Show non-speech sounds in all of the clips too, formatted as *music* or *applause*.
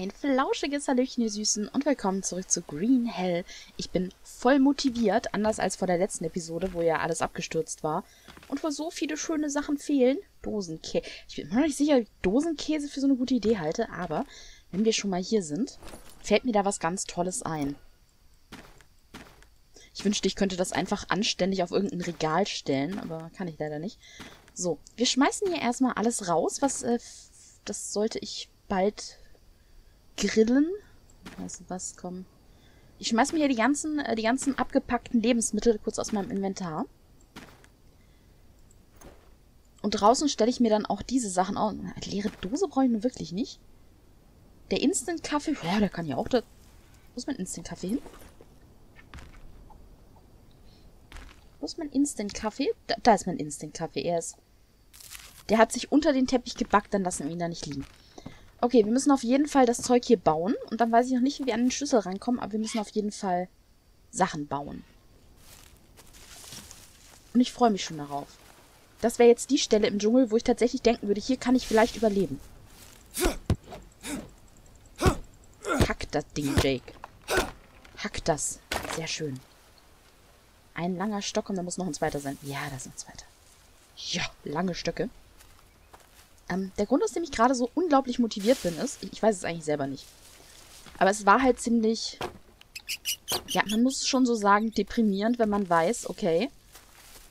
Ein flauschiges Hallöchen, ihr Süßen, und willkommen zurück zu Green Hell. Ich bin voll motiviert, anders als vor der letzten Episode, wo ja alles abgestürzt war. Und wo so viele schöne Sachen fehlen. Dosenkäse. Ich bin mir noch nicht sicher, ob ich Dosenkäse für so eine gute Idee halte, aber wenn wir schon mal hier sind, fällt mir da was ganz Tolles ein. Ich wünschte, ich könnte das einfach anständig auf irgendein Regal stellen, aber kann ich leider nicht. So, wir schmeißen hier erstmal alles raus, was, äh, das sollte ich bald grillen. Weißt du was, komm. Ich schmeiß mir hier die ganzen, äh, die ganzen abgepackten Lebensmittel kurz aus meinem Inventar. Und draußen stelle ich mir dann auch diese Sachen auf. Eine leere Dose brauche ich nur wirklich nicht. Der Instant-Kaffee, ja, der kann ja auch da... Wo ist mein Instant-Kaffee hin? Wo ist mein Instant-Kaffee? Da, da, ist mein Instant-Kaffee. Er ist... Der hat sich unter den Teppich gebackt, dann lassen wir ihn da nicht liegen. Okay, wir müssen auf jeden Fall das Zeug hier bauen. Und dann weiß ich noch nicht, wie wir an den Schlüssel rankommen, aber wir müssen auf jeden Fall Sachen bauen. Und ich freue mich schon darauf. Das wäre jetzt die Stelle im Dschungel, wo ich tatsächlich denken würde, hier kann ich vielleicht überleben. Hack das Ding, Jake. Hack das. Sehr schön. Ein langer Stock und da muss noch ein zweiter sein. Ja, da ist ein zweiter. Ja, lange Stöcke. Ähm, der Grund, aus dem ich gerade so unglaublich motiviert bin, ist, ich weiß es eigentlich selber nicht. Aber es war halt ziemlich, ja, man muss schon so sagen, deprimierend, wenn man weiß, okay,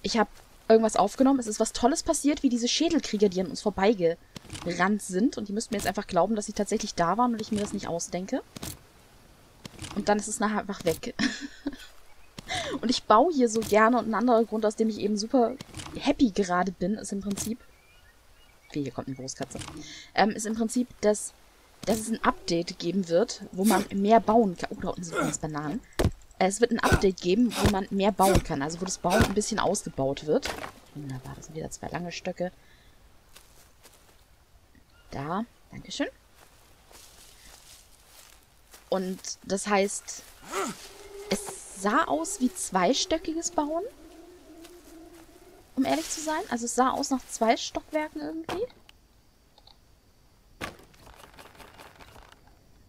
ich habe irgendwas aufgenommen, es ist was Tolles passiert, wie diese Schädelkrieger, die an uns vorbeigerannt sind. Und die müssten mir jetzt einfach glauben, dass sie tatsächlich da waren und ich mir das nicht ausdenke. Und dann ist es nachher einfach weg. *laughs* und ich baue hier so gerne und ein anderer Grund, aus dem ich eben super happy gerade bin, ist im Prinzip, Okay, hier kommt eine Großkatze. Ähm, ist im Prinzip, dass, dass es ein Update geben wird, wo man mehr bauen kann. Oh, da unten sind übrigens Bananen. Es wird ein Update geben, wo man mehr bauen kann. Also wo das Bauen ein bisschen ausgebaut wird. Wunderbar, das sind wieder zwei lange Stöcke. Da, Dankeschön. Und das heißt, es sah aus wie zweistöckiges Bauen um ehrlich zu sein. Also es sah aus nach zwei Stockwerken irgendwie.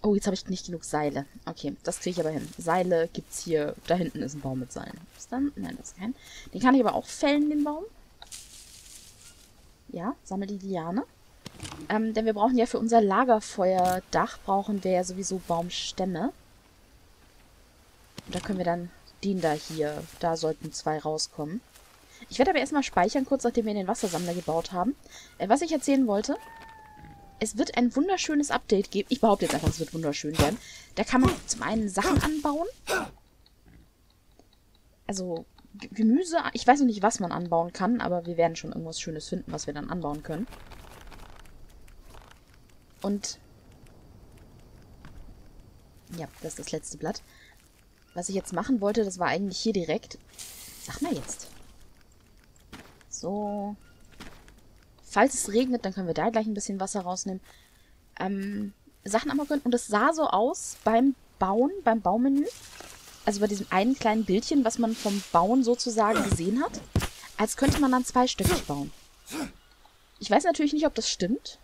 Oh, jetzt habe ich nicht genug Seile. Okay, das kriege ich aber hin. Seile gibt's hier. Da hinten ist ein Baum mit Seilen. Ist dann? Nein, das ist kein. Den kann ich aber auch fällen, den Baum. Ja, sammel die Liane. Ähm, denn wir brauchen ja für unser Lagerfeuerdach brauchen wir ja sowieso Baumstämme. Und da können wir dann den da hier, da sollten zwei rauskommen. Ich werde aber erstmal speichern, kurz nachdem wir den Wassersammler gebaut haben. Äh, was ich erzählen wollte, es wird ein wunderschönes Update geben. Ich behaupte jetzt einfach, es wird wunderschön werden. Da kann man zum einen Sachen anbauen. Also Gemüse. Ich weiß noch nicht, was man anbauen kann, aber wir werden schon irgendwas Schönes finden, was wir dann anbauen können. Und ja, das ist das letzte Blatt. Was ich jetzt machen wollte, das war eigentlich hier direkt. Sag mal jetzt. So. Falls es regnet, dann können wir da gleich ein bisschen Wasser rausnehmen. Ähm, Sachen können. Und es sah so aus beim Bauen, beim Baumenü. Also bei diesem einen kleinen Bildchen, was man vom Bauen sozusagen gesehen hat. Als könnte man dann zweistöckig bauen. Ich weiß natürlich nicht, ob das stimmt.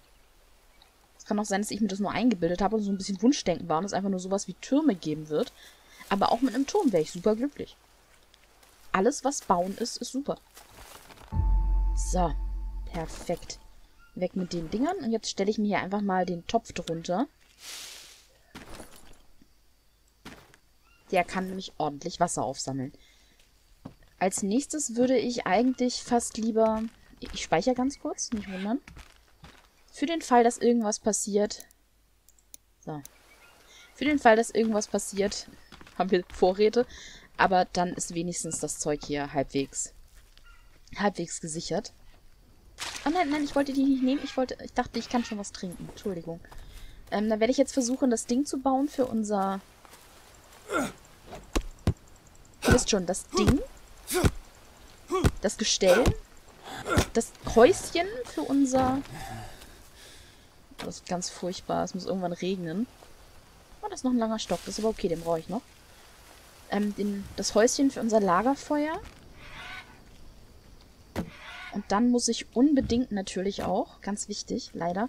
Es kann auch sein, dass ich mir das nur eingebildet habe und so ein bisschen Wunschdenken war und es einfach nur sowas wie Türme geben wird. Aber auch mit einem Turm wäre ich super glücklich. Alles, was Bauen ist, ist super. So, perfekt. Weg mit den Dingern. Und jetzt stelle ich mir hier einfach mal den Topf drunter. Der kann nämlich ordentlich Wasser aufsammeln. Als nächstes würde ich eigentlich fast lieber... Ich speichere ganz kurz, nicht wundern. Für den Fall, dass irgendwas passiert... So. Für den Fall, dass irgendwas passiert, *laughs* haben wir Vorräte. Aber dann ist wenigstens das Zeug hier halbwegs halbwegs gesichert. Oh nein, nein, ich wollte die nicht nehmen. Ich wollte, ich dachte, ich kann schon was trinken. Entschuldigung. Ähm, dann werde ich jetzt versuchen, das Ding zu bauen für unser... Ihr wisst schon, das Ding. Das Gestell. Das Häuschen für unser... Das ist ganz furchtbar. Es muss irgendwann regnen. Oh, das ist noch ein langer Stock. Das ist aber okay, den brauche ich noch. Ähm, den, das Häuschen für unser Lagerfeuer. Und dann muss ich unbedingt natürlich auch, ganz wichtig, leider,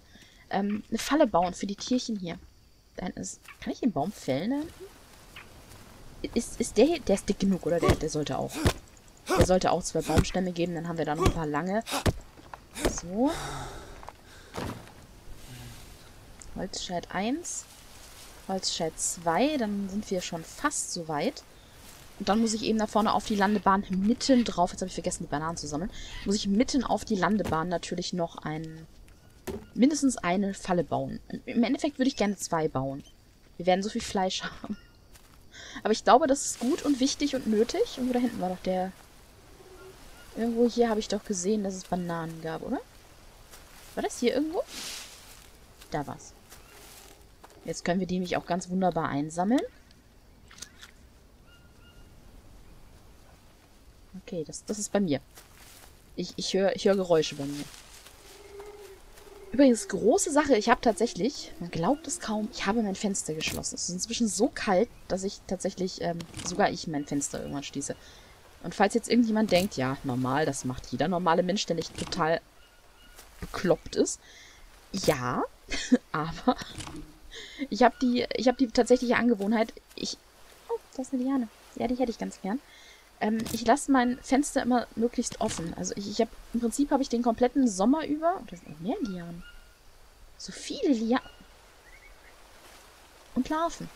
ähm, eine Falle bauen für die Tierchen hier. Da hinten ist... Kann ich den Baum fällen da hinten? Ist, ist der hier... Der ist dick genug, oder? Der, der sollte auch. Der sollte auch zwei Baumstämme geben. Dann haben wir da noch ein paar lange. So. Holzscheit 1. Holzscheit 2. Dann sind wir schon fast so weit. Und dann muss ich eben da vorne auf die Landebahn mitten drauf, jetzt habe ich vergessen, die Bananen zu sammeln, muss ich mitten auf die Landebahn natürlich noch ein, mindestens eine Falle bauen. Im Endeffekt würde ich gerne zwei bauen. Wir werden so viel Fleisch *laughs* haben. Aber ich glaube, das ist gut und wichtig und nötig. Irgendwo da hinten war doch der... Irgendwo hier habe ich doch gesehen, dass es Bananen gab, oder? War das hier irgendwo? Da war's. Jetzt können wir die nämlich auch ganz wunderbar einsammeln. Okay, das, das ist bei mir. Ich, ich höre ich hör Geräusche bei mir. Übrigens, große Sache, ich habe tatsächlich, man glaubt es kaum, ich habe mein Fenster geschlossen. Es ist inzwischen so kalt, dass ich tatsächlich, ähm, sogar ich mein Fenster irgendwann schließe. Und falls jetzt irgendjemand denkt, ja, normal, das macht jeder normale Mensch, der nicht total bekloppt ist. Ja, *laughs* aber ich habe die, ich die tatsächliche Angewohnheit, ich, oh, das ist eine Liane. Ja, die hätte ich ganz gern. Ähm, ich lasse mein Fenster immer möglichst offen. Also ich, ich habe, im Prinzip habe ich den kompletten Sommer über, oh, das sind noch mehr Lianen. So viele Lianen. Und Larven.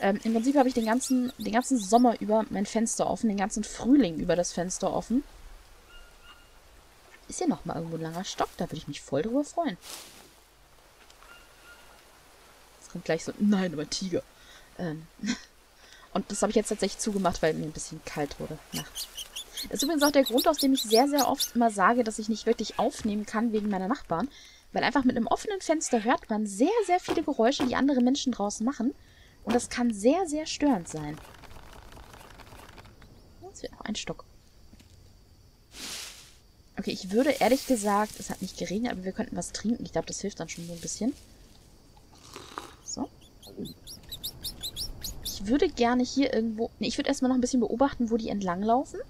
Ähm, Im Prinzip habe ich den ganzen, den ganzen Sommer über mein Fenster offen, den ganzen Frühling über das Fenster offen. Ist hier nochmal irgendwo ein langer Stock? Da würde ich mich voll drüber freuen. Jetzt kommt gleich so, nein, aber Tiger. Ähm, *laughs* Und das habe ich jetzt tatsächlich zugemacht, weil mir ein bisschen kalt wurde nachts. Das ist übrigens auch der Grund, aus dem ich sehr, sehr oft immer sage, dass ich nicht wirklich aufnehmen kann wegen meiner Nachbarn. Weil einfach mit einem offenen Fenster hört man sehr, sehr viele Geräusche, die andere Menschen draußen machen. Und das kann sehr, sehr störend sein. Jetzt wird noch ein Stock. Okay, ich würde ehrlich gesagt, es hat nicht geregnet, aber wir könnten was trinken. Ich glaube, das hilft dann schon so ein bisschen. So ich würde gerne hier irgendwo... Nee, ich würde erstmal noch ein bisschen beobachten, wo die entlanglaufen.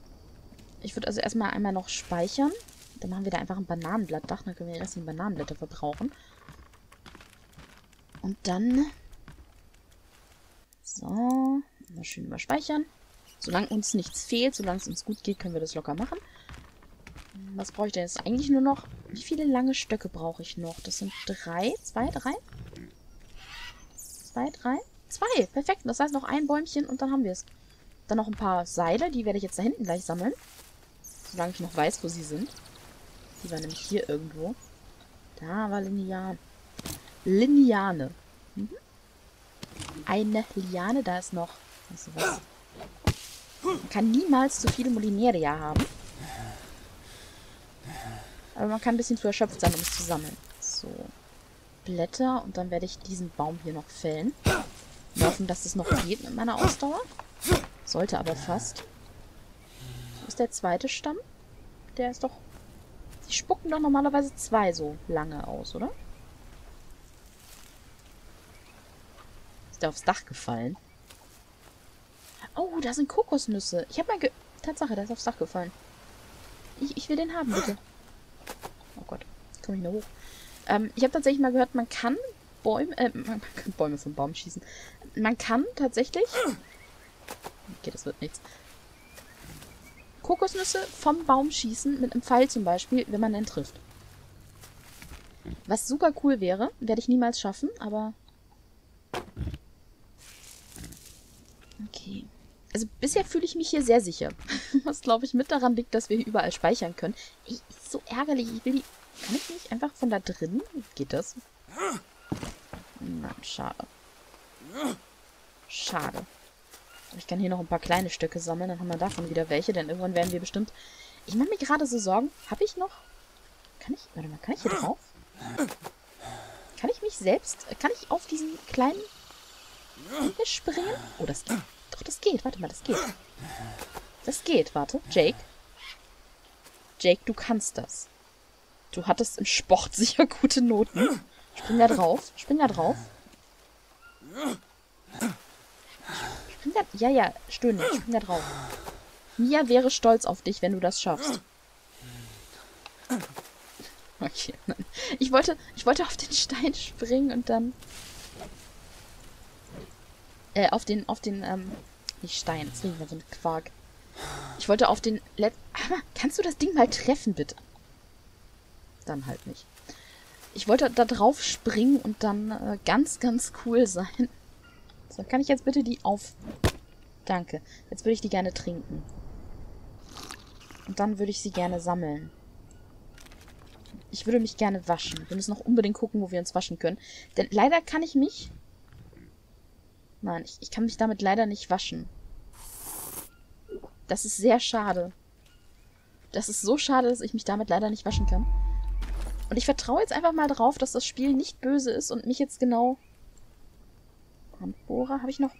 Ich würde also erstmal einmal noch speichern. Dann machen wir da einfach ein Bananenblattdach. Dann können wir die restlichen Bananenblätter verbrauchen. Und dann... So. Mal schön überspeichern. Solange uns nichts fehlt, solange es uns gut geht, können wir das locker machen. Was brauche ich denn jetzt eigentlich nur noch? Wie viele lange Stöcke brauche ich noch? Das sind drei, zwei, drei? Zwei, drei? Zwei, perfekt. Das heißt noch ein Bäumchen und dann haben wir es. Dann noch ein paar Seile, die werde ich jetzt da hinten gleich sammeln. Solange ich noch weiß, wo sie sind. Die war nämlich hier irgendwo. Da war Linean. Lineane. Mhm. Eine Liane, da ist noch... Weißt du was? Man kann niemals zu viele Molineria haben. Aber man kann ein bisschen zu erschöpft sein, um es zu sammeln. So. Blätter und dann werde ich diesen Baum hier noch fällen. Wir hoffen, dass es noch geht mit meiner Ausdauer. Sollte aber fast. Wo ist der zweite Stamm? Der ist doch... Die spucken doch normalerweise zwei so lange aus, oder? Ist der aufs Dach gefallen? Oh, da sind Kokosnüsse. Ich habe mal ge... Tatsache, der ist aufs Dach gefallen. Ich, ich will den haben, bitte. Oh Gott. Komme ich nur hoch. Ähm, ich habe tatsächlich mal gehört, man kann Bäume, äh, man kann Bäume vom Baum schießen. Man kann tatsächlich... Okay, das wird nichts. Kokosnüsse vom Baum schießen, mit einem Pfeil zum Beispiel, wenn man den trifft. Was super cool wäre, werde ich niemals schaffen, aber... Okay. Also bisher fühle ich mich hier sehr sicher. *laughs* Was, glaube ich, mit daran liegt, dass wir hier überall speichern können. Ey, ist so ärgerlich. Ich will die... Kann ich nicht einfach von da drin? Geht das? Nein, schade. Schade. Ich kann hier noch ein paar kleine Stücke sammeln, dann haben wir davon wieder welche, denn irgendwann werden wir bestimmt... Ich mache mir gerade so Sorgen. Habe ich noch... Kann ich... Warte mal, kann ich hier drauf? Kann ich mich selbst... Kann ich auf diesen kleinen... Hier springen? Oh, das geht. Doch, das geht. Warte mal, das geht. Das geht. Warte. Jake. Jake, du kannst das. Du hattest im Sport sicher gute Noten. Spring da drauf. Spring da drauf. Spring da... Ja, ja, stöhn nicht. Spring da drauf. Mia wäre stolz auf dich, wenn du das schaffst. Okay, Ich wollte, ich wollte auf den Stein springen und dann... Äh, auf den, auf den, ähm, nicht Stein, das ist so ein Quark. Ich wollte auf den Let Aber kannst du das Ding mal treffen, bitte? Dann halt nicht. Ich wollte da drauf springen und dann äh, ganz, ganz cool sein. So, kann ich jetzt bitte die auf... Danke. Jetzt würde ich die gerne trinken. Und dann würde ich sie gerne sammeln. Ich würde mich gerne waschen. Wir müssen noch unbedingt gucken, wo wir uns waschen können. Denn leider kann ich mich... Nein, ich, ich kann mich damit leider nicht waschen. Das ist sehr schade. Das ist so schade, dass ich mich damit leider nicht waschen kann. Und ich vertraue jetzt einfach mal drauf, dass das Spiel nicht böse ist und mich jetzt genau... Handbohrer? Habe ich noch...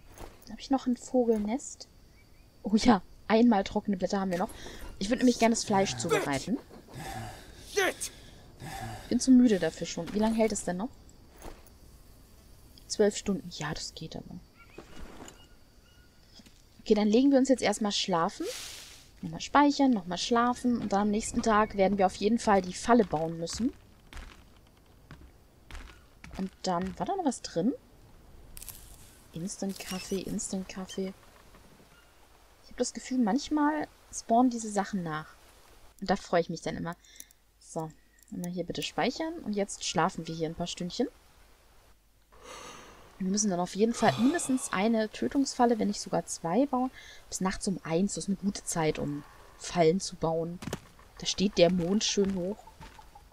Habe ich noch ein Vogelnest? Oh ja, einmal trockene Blätter haben wir noch. Ich würde nämlich gerne das Fleisch zubereiten. Bin zu müde dafür schon. Wie lange hält es denn noch? Zwölf Stunden. Ja, das geht aber. Okay, dann legen wir uns jetzt erstmal schlafen. Nochmal speichern, nochmal schlafen. Und dann am nächsten Tag werden wir auf jeden Fall die Falle bauen müssen. Und dann... War da noch was drin? Instant-Kaffee, Instant-Kaffee. Ich habe das Gefühl, manchmal spawnen diese Sachen nach. Und da freue ich mich dann immer. So, mal hier bitte speichern. Und jetzt schlafen wir hier ein paar Stündchen. Wir müssen dann auf jeden Fall mindestens eine Tötungsfalle, wenn nicht sogar zwei bauen. Bis nachts um eins. Das ist eine gute Zeit, um Fallen zu bauen. Da steht der Mond schön hoch.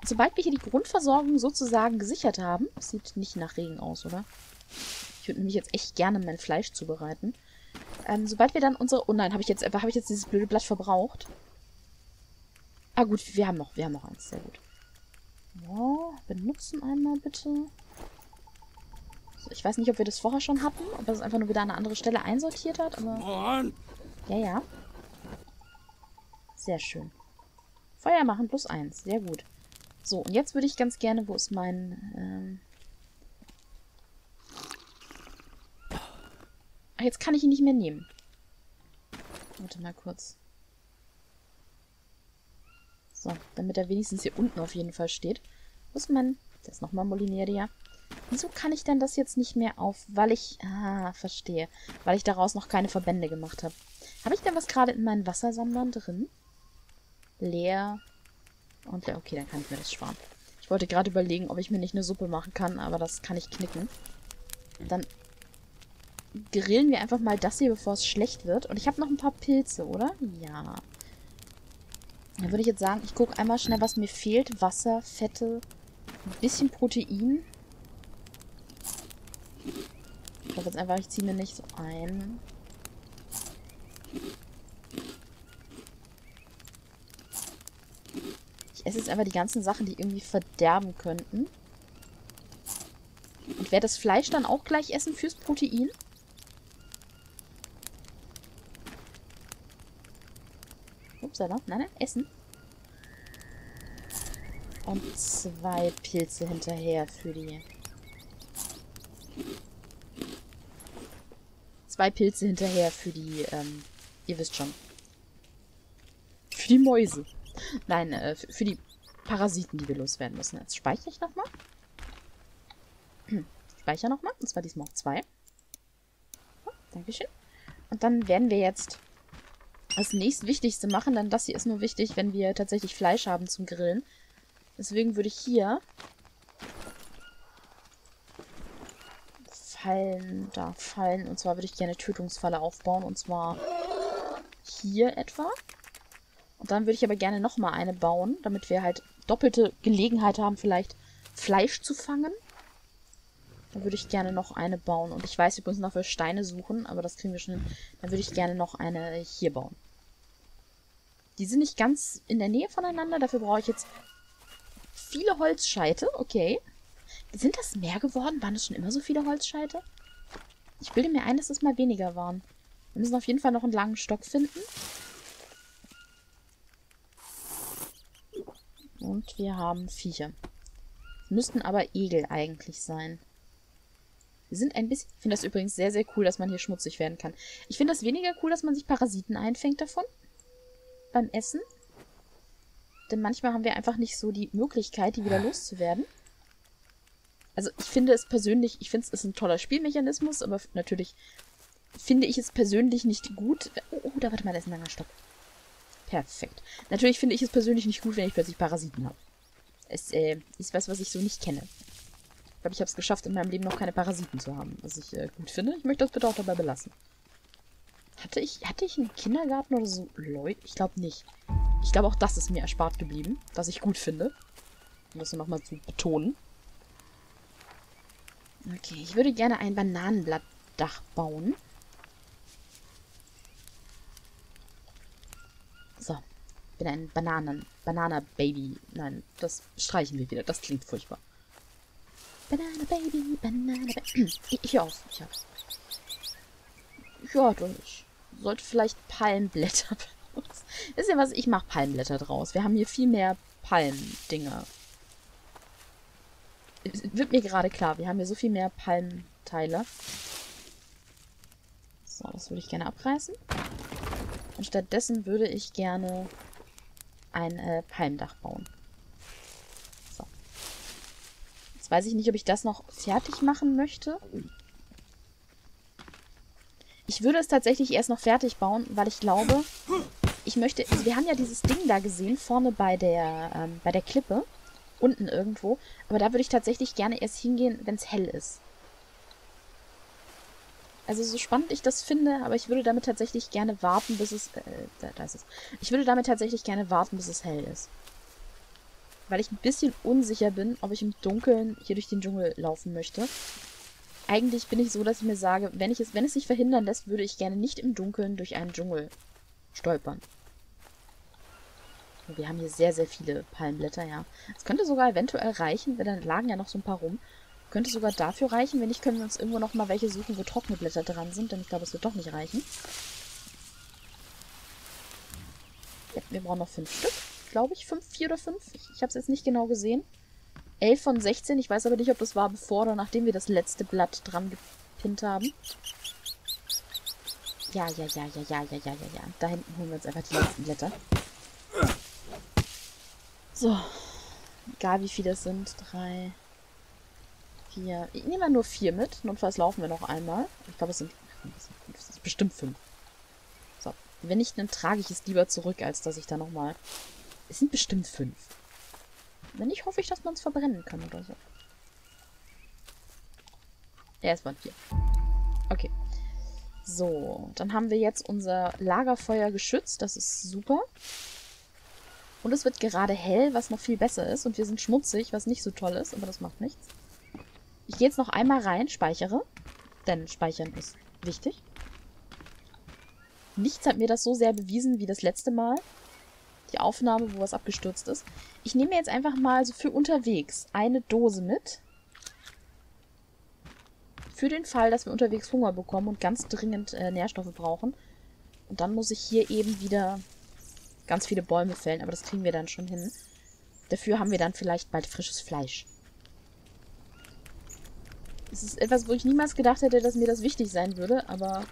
Sobald wir hier die Grundversorgung sozusagen gesichert haben, sieht nicht nach Regen aus, oder? Ich würde nämlich jetzt echt gerne mein Fleisch zubereiten. Ähm, sobald wir dann unsere... Oh nein, habe ich, jetzt, hab ich jetzt dieses blöde Blatt verbraucht? Ah gut, wir haben noch, wir haben noch eins. Sehr gut. So, benutzen einmal bitte. So, ich weiß nicht, ob wir das vorher schon hatten, ob das einfach nur wieder an eine andere Stelle einsortiert hat, aber... Ja, ja. Sehr schön. Feuer machen plus eins. Sehr gut. So, und jetzt würde ich ganz gerne... Wo ist mein... Ähm Ach, jetzt kann ich ihn nicht mehr nehmen. Warte mal kurz. So, damit er wenigstens hier unten auf jeden Fall steht. Wo ist mein... Das ist nochmal Molineria. Wieso kann ich denn das jetzt nicht mehr auf? Weil ich... Ah, verstehe. Weil ich daraus noch keine Verbände gemacht habe. Habe ich denn was gerade in meinen Wassersammlern drin? Leer. Und leer. Okay, dann kann ich mir das sparen. Ich wollte gerade überlegen, ob ich mir nicht eine Suppe machen kann, aber das kann ich knicken. Dann grillen wir einfach mal das hier, bevor es schlecht wird. Und ich habe noch ein paar Pilze, oder? Ja. Dann würde ich jetzt sagen, ich gucke einmal schnell, was mir fehlt. Wasser, Fette, ein bisschen Protein. Ich glaube jetzt einfach, ich ziehe mir nicht so ein. Ich esse jetzt einfach die ganzen Sachen, die irgendwie verderben könnten. Und werde das Fleisch dann auch gleich essen fürs Protein? Upsala. Nein, nein, essen. Und zwei Pilze hinterher für die... Zwei Pilze hinterher für die, ähm, ihr wisst schon. Für die Mäuse. Nein, äh, für die Parasiten, die wir loswerden müssen. Jetzt speichere ich nochmal. Speicher nochmal. Und zwar diesmal auch zwei. Oh, Dankeschön. Und dann werden wir jetzt das nächstwichtigste machen, denn das hier ist nur wichtig, wenn wir tatsächlich Fleisch haben zum Grillen. Deswegen würde ich hier Fallen, da Fallen, und zwar würde ich gerne Tötungsfalle aufbauen, und zwar hier etwa. Und dann würde ich aber gerne nochmal eine bauen, damit wir halt doppelte Gelegenheit haben, vielleicht Fleisch zu fangen. Dann würde ich gerne noch eine bauen. Und ich weiß, wir müssen dafür Steine suchen, aber das kriegen wir schon hin. Dann würde ich gerne noch eine hier bauen. Die sind nicht ganz in der Nähe voneinander. Dafür brauche ich jetzt viele Holzscheite. Okay. Sind das mehr geworden? Waren das schon immer so viele Holzscheite? Ich bilde mir ein, dass es mal weniger waren. Wir müssen auf jeden Fall noch einen langen Stock finden. Und wir haben Viecher. Es müssten aber Egel eigentlich sein. Wir sind ein bisschen... Ich finde das übrigens sehr, sehr cool, dass man hier schmutzig werden kann. Ich finde das weniger cool, dass man sich Parasiten einfängt davon beim Essen. Denn manchmal haben wir einfach nicht so die Möglichkeit, die wieder loszuwerden. Also ich finde es persönlich, ich finde es ist ein toller Spielmechanismus, aber natürlich finde ich es persönlich nicht gut. Oh, oh, da warte mal, da ist ein langer Stock. Perfekt. Natürlich finde ich es persönlich nicht gut, wenn ich plötzlich Parasiten habe. Es äh, ist was, was ich so nicht kenne. Ich glaube, ich habe es geschafft, in meinem Leben noch keine Parasiten zu haben, was ich äh, gut finde. Ich möchte das bitte auch dabei belassen. Hatte ich, hatte ich einen Kindergarten oder so Leute? Ich glaube nicht. Ich glaube, auch das ist mir erspart geblieben, was ich gut finde. Um das nochmal zu betonen. Okay, ich würde gerne ein Bananenblattdach bauen. So. Ich bin ein Bananen... Banana-Baby. Nein, das streichen wir wieder. Das klingt furchtbar. Banana Baby, Banana Baby. *clears throat* Ich, ich auf, ich auf. Ja, durch sollte vielleicht Palmblätter *laughs* benutzen. Wisst ihr was? Ich mache Palmblätter draus. Wir haben hier viel mehr Palmdinger. Wird mir gerade klar. Wir haben hier so viel mehr Palmteile. So, das würde ich gerne abreißen. Und stattdessen würde ich gerne ein äh, Palmdach bauen. So. Jetzt weiß ich nicht, ob ich das noch fertig machen möchte. Ich würde es tatsächlich erst noch fertig bauen, weil ich glaube, ich möchte... Also wir haben ja dieses Ding da gesehen, vorne bei der, ähm, bei der Klippe. Unten irgendwo. Aber da würde ich tatsächlich gerne erst hingehen, wenn es hell ist. Also so spannend ich das finde, aber ich würde damit tatsächlich gerne warten, bis es... Äh, da, da ist es. Ich würde damit tatsächlich gerne warten, bis es hell ist. Weil ich ein bisschen unsicher bin, ob ich im Dunkeln hier durch den Dschungel laufen möchte eigentlich bin ich so, dass ich mir sage, wenn, ich es, wenn es sich verhindern lässt, würde ich gerne nicht im Dunkeln durch einen Dschungel stolpern. Wir haben hier sehr, sehr viele Palmblätter, ja. Es könnte sogar eventuell reichen, weil dann lagen ja noch so ein paar rum. Könnte sogar dafür reichen. Wenn nicht, können wir uns irgendwo noch mal welche suchen, wo trockene Blätter dran sind, denn ich glaube, es wird doch nicht reichen. Ja, wir brauchen noch fünf Stück, glaube ich. Fünf, vier oder fünf. Ich, ich habe es jetzt nicht genau gesehen. 11 von 16. Ich weiß aber nicht, ob das war bevor oder nachdem wir das letzte Blatt dran gepinnt haben. Ja, ja, ja, ja, ja, ja, ja, ja, ja. Da hinten holen wir uns einfach die letzten Blätter. So. Egal wie viele das sind. Drei. Vier. Ich nehme nur vier mit. Notfalls laufen wir noch einmal. Ich glaube, es sind. Das sind bestimmt fünf. So. Wenn nicht, dann trage ich es lieber zurück, als dass ich da nochmal. Es sind bestimmt fünf. Wenn nicht, hoffe ich, dass man es verbrennen kann oder so. Ja, es waren vier. Okay. So, dann haben wir jetzt unser Lagerfeuer geschützt. Das ist super. Und es wird gerade hell, was noch viel besser ist. Und wir sind schmutzig, was nicht so toll ist, aber das macht nichts. Ich gehe jetzt noch einmal rein, speichere. Denn Speichern ist wichtig. Nichts hat mir das so sehr bewiesen wie das letzte Mal die Aufnahme, wo was abgestürzt ist. Ich nehme jetzt einfach mal so für unterwegs eine Dose mit. Für den Fall, dass wir unterwegs Hunger bekommen und ganz dringend äh, Nährstoffe brauchen. Und dann muss ich hier eben wieder ganz viele Bäume fällen, aber das kriegen wir dann schon hin. Dafür haben wir dann vielleicht bald frisches Fleisch. Es ist etwas, wo ich niemals gedacht hätte, dass mir das wichtig sein würde, aber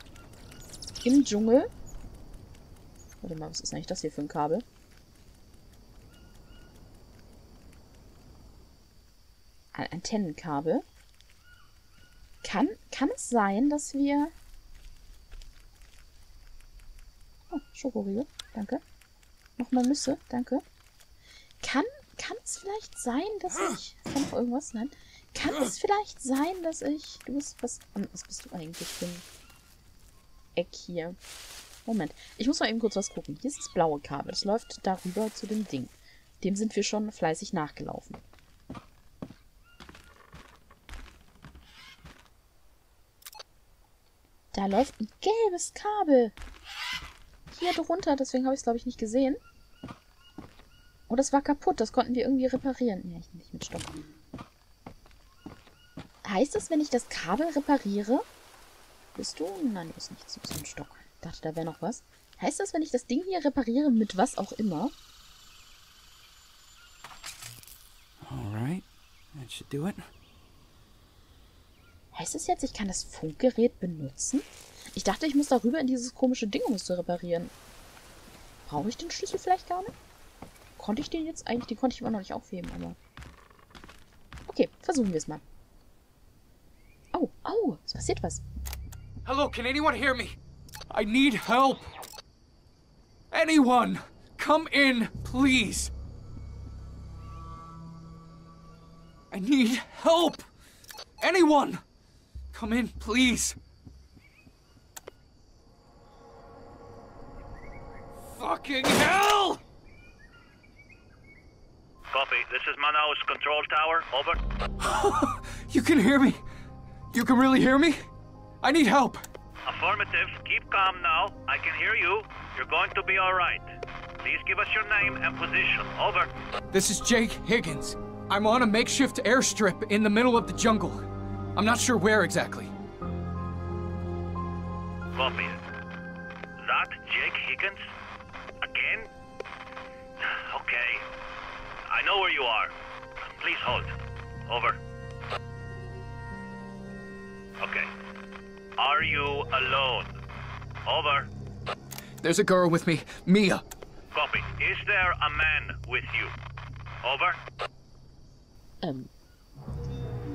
im Dschungel... Warte mal, was ist eigentlich das hier für ein Kabel? Antennenkabel. Kann, kann es sein, dass wir... Oh, Schokoriegel, danke. Nochmal Nüsse, danke. Kann, kann es vielleicht sein, dass ich... Kann noch irgendwas? Nein. Kann es vielleicht sein, dass ich... Du bist... Was, was bist du eigentlich für ein Eck hier? Moment. Ich muss mal eben kurz was gucken. Hier ist das blaue Kabel. Das läuft darüber zu dem Ding. Dem sind wir schon fleißig nachgelaufen. Da läuft ein gelbes Kabel. Hier drunter, deswegen habe ich es, glaube ich, nicht gesehen. Oh, das war kaputt. Das konnten wir irgendwie reparieren. Ja, ich nicht mit Stock. Heißt das, wenn ich das Kabel repariere? Bist du? Nein, du bist nicht. Bist ein Stock. Ich dachte, da wäre noch was. Heißt das, wenn ich das Ding hier repariere, mit was auch immer? Alright. That should do it. Heißt es jetzt, ich kann das Funkgerät benutzen? Ich dachte, ich muss darüber in dieses komische Ding, um es zu reparieren. Brauche ich den Schlüssel vielleicht gar nicht? Konnte ich den jetzt eigentlich? Den konnte ich immer noch nicht aufheben, aber... Okay, versuchen wir es mal. Oh, es passiert was. Hello, can anyone hear me? I need help. Anyone, come in, please. I need help. Anyone, come in, please. Fucking hell! Copy. This is Manaus Control Tower. Over. *laughs* You can hear me? You can really hear me? I need help. Affirmative. Keep calm now. I can hear you. You're going to be alright. Please give us your name and position. Over. This is Jake Higgins. I'm on a makeshift airstrip in the middle of the jungle. I'm not sure where exactly. Copy. That Jake Higgins? Again? *sighs* Okay. I know where you are. Please hold. Over. Okay. Are you alone? Over. There's a girl with me, Mia. Copy. Is there a man with you? Over. Ähm.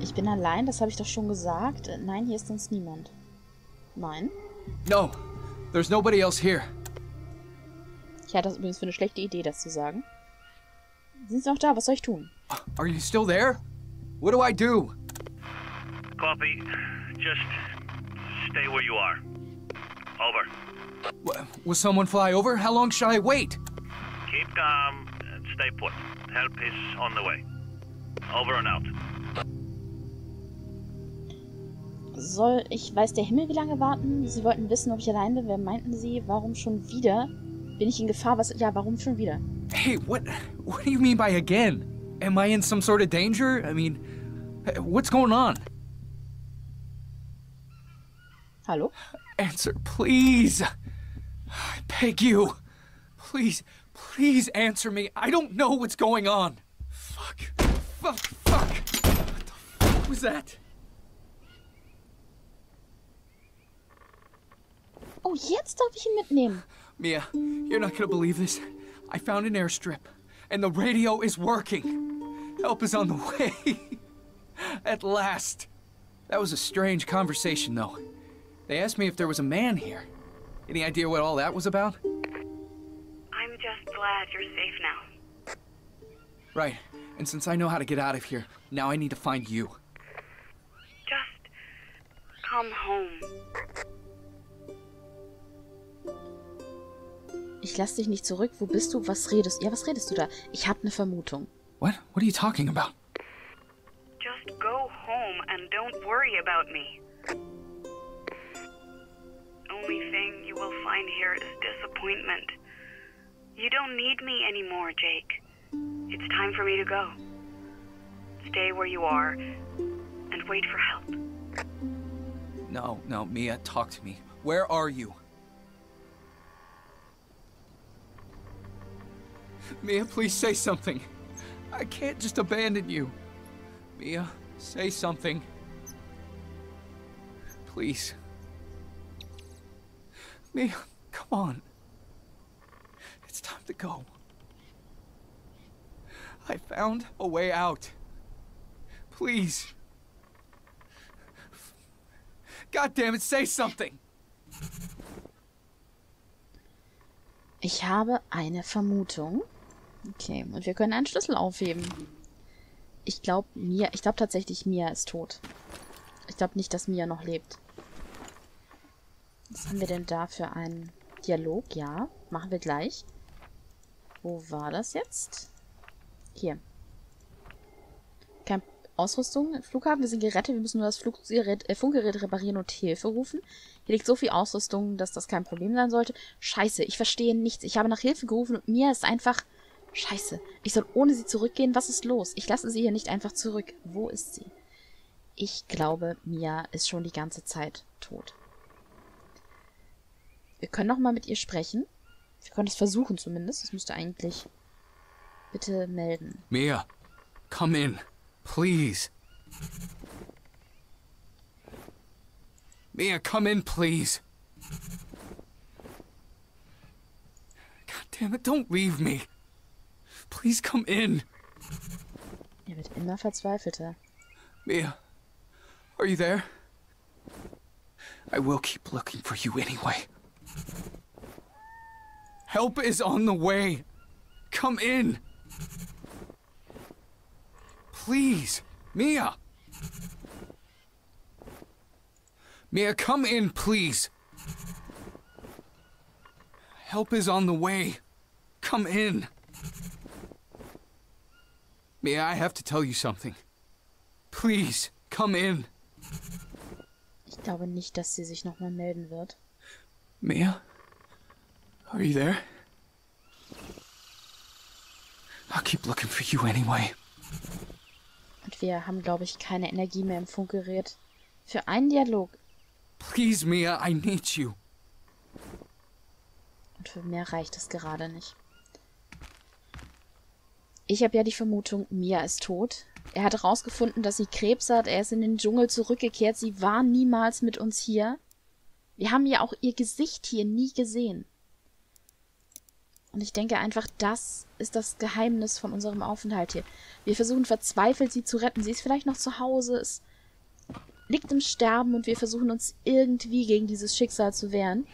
Ich bin allein, das habe ich doch schon gesagt. Äh, Nein, hier ist sonst niemand. Nein. No, there's nobody else here. Ich halte das übrigens für eine schlechte Idee, das zu sagen. Sind Sie noch da? Was soll ich tun? Are you still there? What do I do? Copy. Just stay where you are. Over. W- will someone fly over? How long should I wait? Keep calm and stay put. Help is on the way. Over and out. Soll ich weiß der Himmel wie lange warten? Sie wollten wissen, ob ich allein bin. Wer meinten Sie? Warum schon wieder? Bin ich in Gefahr? Was? Ja, warum schon wieder? Hey, what what do you mean by again? Am I in some sort of danger? I mean, what's going on? Hallo? Answer, please. I beg you. Please, please answer me. I don't know what's going on. Fuck. Fuck, fuck. What the fuck was that? Oh, jetzt darf ich ihn mitnehmen. Mia, you're not gonna believe this. I found an airstrip, and the radio is working. Help is on the *laughs* way. At last. That was a strange conversation, though. They asked me if there was a man here. Any idea what all that was about? I'm just glad you're safe now. Right. And since I know how to get out of here, now I need to find you. Just come home. Ich lass dich nicht zurück. Wo bist du? Was redest Ja, was redest du da? Ich habe eine Vermutung. What? What are you talking about? Just go home and don't worry about me. Only thing you will find here is disappointment. You don't need me anymore, Jake. It's time for me to go. Stay where you are and wait for help. No, no, Mia, talk to me. Where are you? Mia, please say something. I can't just abandon you. Mia, say something. Please. Mia, come on. It's time to go. I found a way out. Please. God damn it, say something! Ich habe eine Vermutung. Okay, und wir können einen Schlüssel aufheben. Ich glaube, Mia, ich glaube tatsächlich, Mia ist tot. Ich glaube nicht, dass Mia noch lebt. Was haben wir denn da für einen Dialog? Ja, machen wir gleich. Wo war das jetzt? Hier. Kein Ausrüstung, Flughafen, wir sind gerettet, wir müssen nur das Fluggerät, äh, Funkgerät reparieren und Hilfe rufen. Hier liegt so viel Ausrüstung, dass das kein Problem sein sollte. Scheiße, ich verstehe nichts. Ich habe nach Hilfe gerufen und Mia ist einfach... Scheiße, ich soll ohne sie zurückgehen? Was ist los? Ich lasse sie hier nicht einfach zurück. Wo ist sie? Ich glaube, Mia ist schon die ganze Zeit tot. Wir können noch mal mit ihr sprechen. Wir können es versuchen zumindest. Das müsste eigentlich... Bitte melden. Mia, come in, please. Mia, come in, please. God damn it, don't leave me. Please come in. Er wird immer verzweifelter. Mia, are you there? I will keep looking for you anyway. Help is on the way. Come in. Please, Mia. Mia, come in, please. Help is on the way. Come in. Mia, I have to tell you something. Please, come in. Ich glaube nicht, dass sie sich nochmal melden wird. Mia? Are you there? I'll keep looking for you anyway. Und wir haben, glaube ich, keine Energie mehr im Funkgerät. Für einen Dialog. Please, Mia, I need you. Und für mehr reicht es gerade nicht. Ich habe ja die Vermutung, Mia ist tot. Er hat herausgefunden, dass sie Krebs hat. Er ist in den Dschungel zurückgekehrt. Sie war niemals mit uns hier. Wir haben ja auch ihr Gesicht hier nie gesehen. Und ich denke einfach, das ist das Geheimnis von unserem Aufenthalt hier. Wir versuchen verzweifelt, sie zu retten. Sie ist vielleicht noch zu Hause, es liegt im Sterben und wir versuchen uns irgendwie gegen dieses Schicksal zu wehren.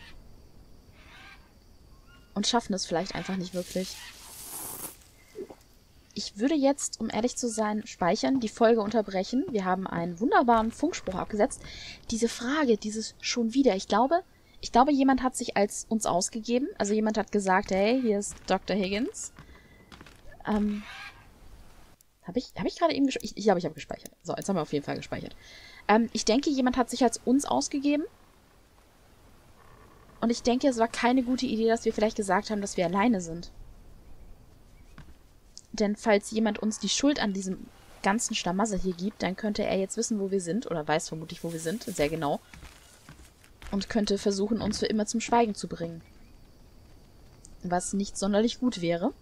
Und schaffen es vielleicht einfach nicht wirklich. Ich würde jetzt, um ehrlich zu sein, speichern, die Folge unterbrechen. Wir haben einen wunderbaren Funkspruch abgesetzt. Diese Frage, dieses schon wieder, ich glaube, ich glaube, jemand hat sich als uns ausgegeben. Also jemand hat gesagt, hey, hier ist Dr. Higgins. Ähm, habe ich, hab ich gerade eben gespeichert? Ich, ich glaube, ich habe gespeichert. So, jetzt haben wir auf jeden Fall gespeichert. Ähm, ich denke, jemand hat sich als uns ausgegeben. Und ich denke, es war keine gute Idee, dass wir vielleicht gesagt haben, dass wir alleine sind. Denn falls jemand uns die Schuld an diesem ganzen Schlamassel hier gibt, dann könnte er jetzt wissen, wo wir sind. Oder weiß vermutlich, wo wir sind. Sehr genau. Und könnte versuchen, uns für immer zum Schweigen zu bringen. Was nicht sonderlich gut wäre.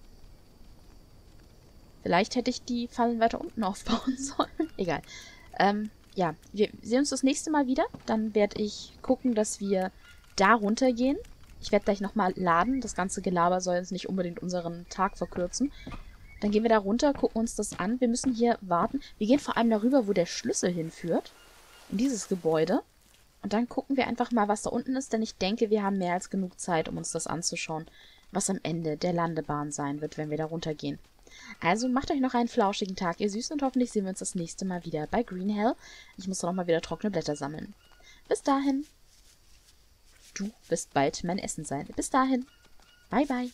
Vielleicht hätte ich die Fallen weiter unten *laughs* aufbauen sollen. Egal. Ähm, ja, wir sehen uns das nächste Mal wieder. Dann werde ich gucken, dass wir da runtergehen. Ich werde gleich nochmal laden. Das ganze Gelaber soll jetzt nicht unbedingt unseren Tag verkürzen. Dann gehen wir da runter, gucken uns das an. Wir müssen hier warten. Wir gehen vor allem darüber, wo der Schlüssel hinführt. In dieses Gebäude. Und dann gucken wir einfach mal, was da unten ist, denn ich denke, wir haben mehr als genug Zeit, um uns das anzuschauen, was am Ende der Landebahn sein wird, wenn wir da runtergehen. Also macht euch noch einen flauschigen Tag, ihr Süßen, und hoffentlich sehen wir uns das nächste Mal wieder bei Green Hell. Ich muss doch noch mal wieder trockene Blätter sammeln. Bis dahin. Du wirst bald mein Essen sein. Bis dahin. Bye, bye.